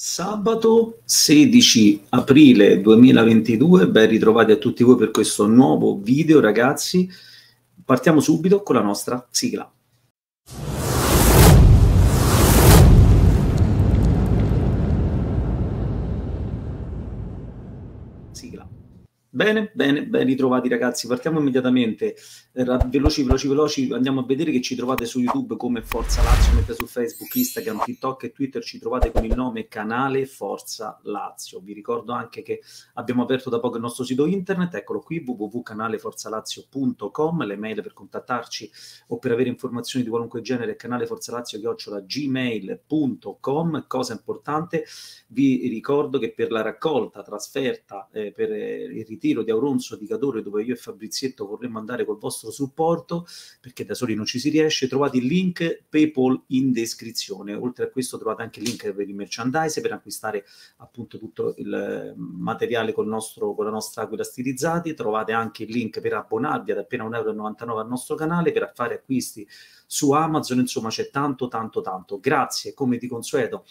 Sabato 16 aprile 2022, ben ritrovati a tutti voi per questo nuovo video ragazzi. Partiamo subito con la nostra sigla. Bene, bene, ben ritrovati ragazzi. Partiamo immediatamente. Eh, veloci, veloci, veloci. Andiamo a vedere che ci trovate su YouTube come Forza Lazio, mentre su Facebook, Instagram, TikTok e Twitter ci trovate con il nome canale Forza Lazio. Vi ricordo anche che abbiamo aperto da poco il nostro sito internet, eccolo qui www.canaleforzalazio.com, le mail per contattarci o per avere informazioni di qualunque genere, canale Forza Lazio gmail.com. Cosa importante, vi ricordo che per la raccolta, trasferta, eh, per eh, il ritiro ritiro di Auronzo di Cadore dove io e Fabrizietto vorremmo andare col vostro supporto perché da soli non ci si riesce trovate il link PayPal in descrizione. Oltre a questo trovate anche il link per il merchandise per acquistare appunto tutto il materiale col nostro, con la nostra aquila stilizzati. Trovate anche il link per abbonarvi ad appena 1,99 euro al nostro canale per fare acquisti su Amazon, insomma c'è tanto tanto tanto. Grazie, come di consueto,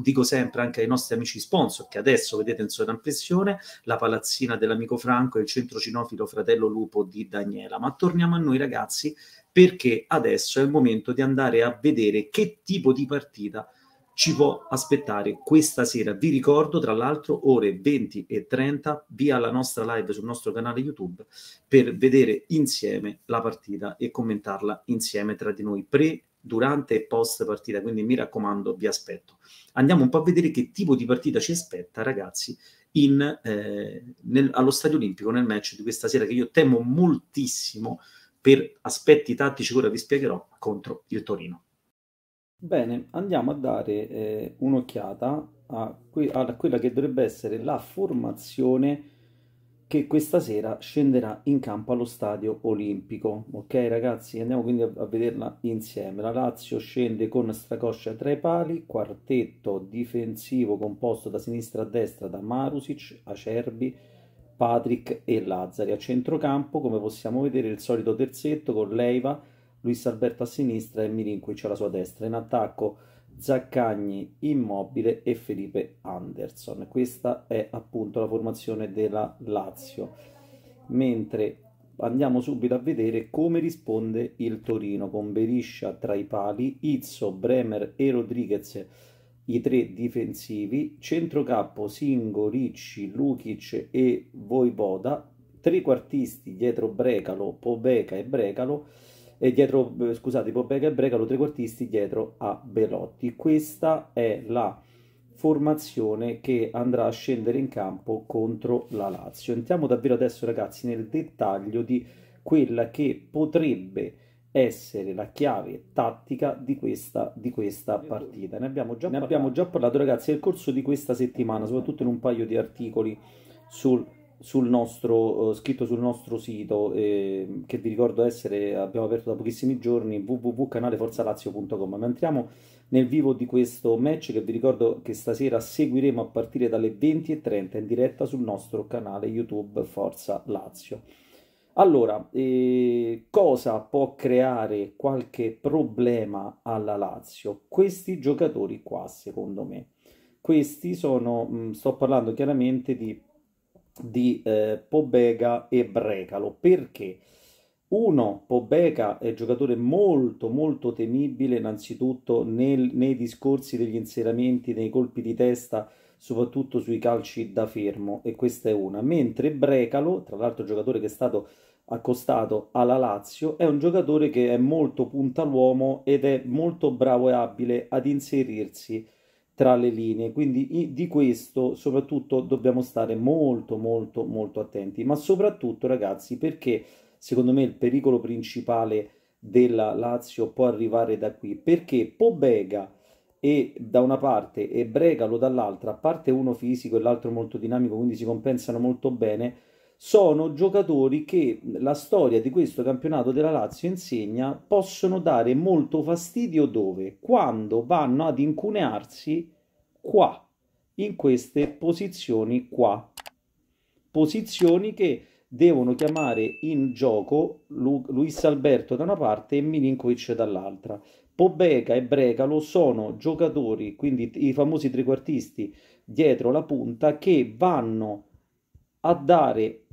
dico sempre anche ai nostri amici sponsor che adesso vedete in sovraimpressione, la palazzina dell'amico Franco e il centro cinofilo Fratello Lupo di Daniela. Ma torniamo a noi ragazzi perché adesso è il momento di andare a vedere che tipo di partita ci può aspettare questa sera. Vi ricordo, tra l'altro, ore 20 e 30 via la nostra live sul nostro canale YouTube per vedere insieme la partita e commentarla insieme tra di noi pre, durante e post partita. Quindi mi raccomando, vi aspetto. Andiamo un po' a vedere che tipo di partita ci aspetta, ragazzi, in, eh, nel, allo Stadio Olimpico nel match di questa sera che io temo moltissimo per aspetti tattici che ora vi spiegherò contro il Torino. Bene, andiamo a dare eh, un'occhiata a, que- a quella che dovrebbe essere la formazione che questa sera scenderà in campo allo stadio olimpico. Ok ragazzi, andiamo quindi a, a vederla insieme. La Lazio scende con Stracoscia tra i pali, quartetto difensivo composto da sinistra a destra da Marusic, Acerbi, Patrick e Lazzari. A centrocampo, come possiamo vedere, il solito terzetto con Leiva, Luis Alberto a sinistra e Milinkovic alla sua destra. In attacco Zaccagni, Immobile e Felipe Anderson. Questa è appunto la formazione della Lazio. Mentre andiamo subito a vedere come risponde il Torino con Beriscia tra i pali, Izzo, Bremer e Rodriguez i tre difensivi, centrocampo Singo, Ricci, Lukic e Voivoda, trequartisti dietro Brecalo, Pobeca e Brecalo e dietro, eh, scusate, Pobega e Brecalo, trequartisti dietro a Belotti. Questa è la formazione che andrà a scendere in campo contro la Lazio. Entriamo davvero adesso ragazzi nel dettaglio di quella che potrebbe essere la chiave tattica di questa, di questa partita. Ne abbiamo, già, ne abbiamo già parlato ragazzi nel corso di questa settimana, soprattutto in un paio di articoli sul sul nostro, eh, scritto sul nostro sito, eh, che vi ricordo essere, abbiamo aperto da pochissimi giorni, www.canaleforzalazio.com. Ma entriamo nel vivo di questo match che vi ricordo che stasera seguiremo a partire dalle 20.30 in diretta sul nostro canale YouTube Forza Lazio. Allora, eh, cosa può creare qualche problema alla Lazio? Questi giocatori qua, secondo me. Questi sono, mh, mm, sto parlando chiaramente di di eh, Pobega e Brecalo. Perché? Uno, Pobega è un giocatore molto molto temibile innanzitutto nel, nei discorsi degli inserimenti, nei colpi di testa, soprattutto sui calci da fermo e questa è una. Mentre Brecalo, tra l'altro giocatore che è stato accostato alla Lazio, è un giocatore che è molto punta l'uomo ed è molto bravo e abile ad inserirsi tra le linee, quindi di questo soprattutto dobbiamo stare molto molto molto attenti, ma soprattutto ragazzi perché secondo me il pericolo principale della Lazio può arrivare da qui, perché Pobega e da una parte e Bregalo dall'altra, a parte uno fisico e l'altro molto dinamico, quindi si compensano molto bene, sono giocatori che la storia di questo campionato della Lazio insegna possono dare molto fastidio dove? Quando vanno ad incunearsi qua, in queste posizioni qua. Posizioni che devono chiamare in gioco Lu- Luis Alberto da una parte e Milinkovic dall'altra. Pobega e Brecalo sono giocatori, quindi i famosi trequartisti dietro la punta, che vanno a dare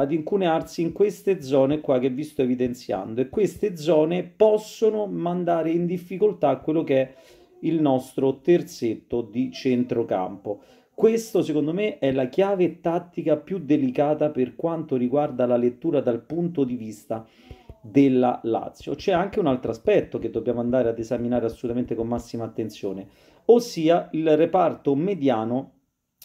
ad incunearsi in queste zone qua che vi sto evidenziando e queste zone possono mandare in difficoltà quello che è il nostro terzetto di centrocampo. Questo secondo me è la chiave tattica più delicata per quanto riguarda la lettura dal punto di vista della Lazio. C'è anche un altro aspetto che dobbiamo andare ad esaminare assolutamente con massima attenzione, ossia il reparto mediano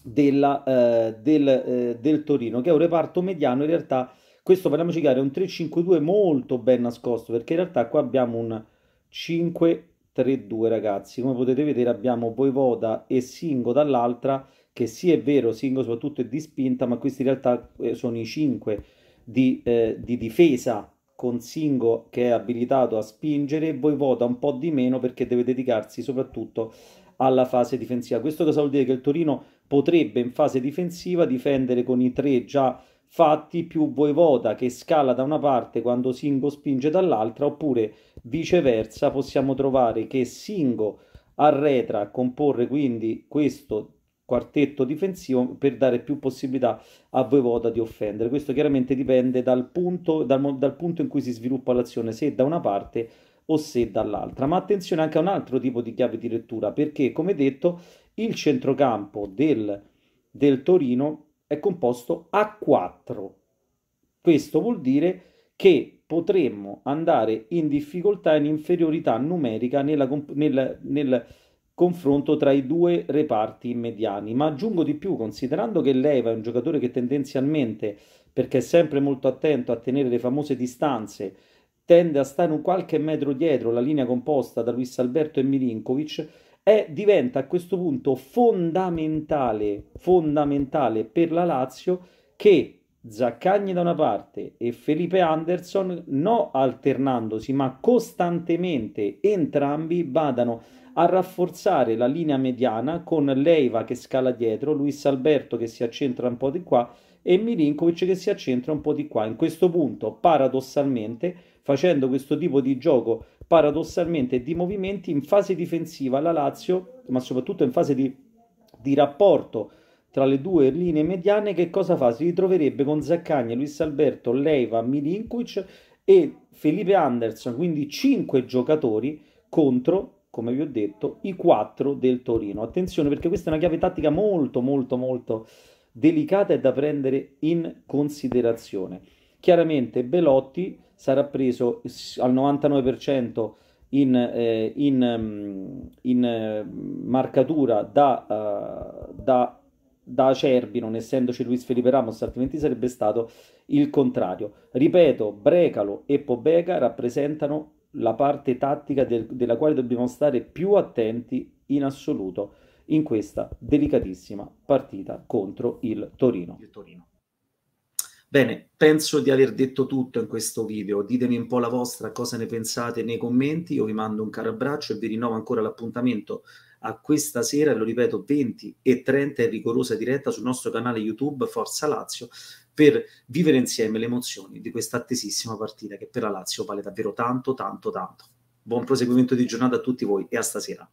della, eh, del, eh, del, Torino, che è un reparto mediano in realtà, questo parliamoci chiaro, è un 3-5-2 molto ben nascosto, perché in realtà qua abbiamo un 5-3-2 ragazzi, come potete vedere abbiamo Voivoda e Singo dall'altra, che sì è vero, Singo soprattutto è di spinta, ma questi in realtà eh, sono i 5 di, eh, di difesa con Singo che è abilitato a spingere e Voivoda un po' di meno perché deve dedicarsi soprattutto alla fase difensiva. Questo cosa vuol dire? Che il Torino potrebbe in fase difensiva difendere con i tre già fatti più Voivoda che scala da una parte quando Singo spinge dall'altra oppure viceversa possiamo trovare che Singo arretra a comporre quindi questo quartetto difensivo per dare più possibilità a Voivoda di offendere. Questo chiaramente dipende dal punto, dal, dal punto in cui si sviluppa l'azione, se da una parte o se dall'altra. Ma attenzione anche a un altro tipo di chiave di lettura, perché come detto il centrocampo del, del Torino è composto a 4. Questo vuol dire che potremmo andare in difficoltà in inferiorità numerica nella, nel, nel confronto tra i due reparti mediani. Ma aggiungo di più, considerando che Leva è un giocatore che tendenzialmente, perché è sempre molto attento a tenere le famose distanze, tende a stare un qualche metro dietro la linea composta da Luis Alberto e Milinkovic, è, diventa a questo punto fondamentale, fondamentale per la Lazio che Zaccagni da una parte e Felipe Anderson, non alternandosi, ma costantemente entrambi vadano a rafforzare la linea mediana con Leiva che scala dietro, Luis Alberto che si accentra un po' di qua e Milinkovic che si accentra un po' di qua. In questo punto, paradossalmente, facendo questo tipo di gioco paradossalmente di movimenti in fase difensiva la Lazio, ma soprattutto in fase di, di rapporto tra le due linee mediane, che cosa fa? Si ritroverebbe con Zaccagni, Luis Alberto, Leiva, Milinkovic e Felipe Anderson, quindi cinque giocatori contro come vi ho detto, i quattro del Torino. Attenzione perché questa è una chiave tattica molto, molto, molto delicata e da prendere in considerazione. Chiaramente Belotti sarà preso al 99% in, eh, in, mm, in eh, marcatura da, uh, da, da Acerbi, non essendoci Luis Felipe Ramos, altrimenti sarebbe stato il contrario. Ripeto, Brecalo e Pobega rappresentano la parte tattica del, della quale dobbiamo stare più attenti in assoluto in questa delicatissima partita contro il Torino. Il Torino. Bene, penso di aver detto tutto in questo video. Ditemi un po' la vostra, cosa ne pensate nei commenti. Io vi mando un caro abbraccio e vi rinnovo ancora l'appuntamento a questa sera, lo ripeto, 20 e 30 in rigorosa diretta sul nostro canale YouTube Forza Lazio per vivere insieme le emozioni di questa attesissima partita che per la Lazio vale davvero tanto, tanto, tanto. Buon proseguimento di giornata a tutti voi e a stasera.